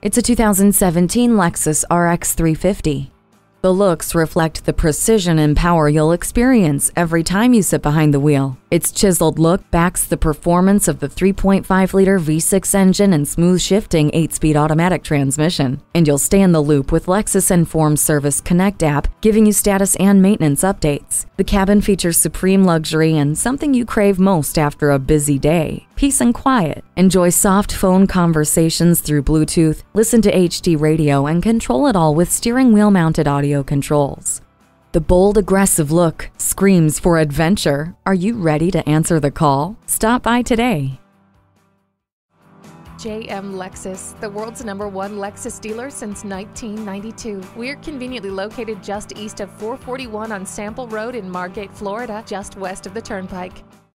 It's a 2017 Lexus RX 350. The looks reflect the precision and power you'll experience every time you sit behind the wheel. Its chiseled look backs the performance of the 3.5 liter V6 engine and smooth shifting 8 speed automatic transmission. And you'll stay in the loop with Lexus Enform Service Connect app, giving you status and maintenance updates. The cabin features supreme luxury and something you crave most after a busy day peace and quiet. Enjoy soft phone conversations through Bluetooth, listen to HD radio, and control it all with steering wheel mounted audio controls. The bold, aggressive look screams for adventure. Are you ready to answer the call? Stop by today. JM Lexus, the world's number one Lexus dealer since 1992. We're conveniently located just east of 441 on Sample Road in Margate, Florida, just west of the Turnpike.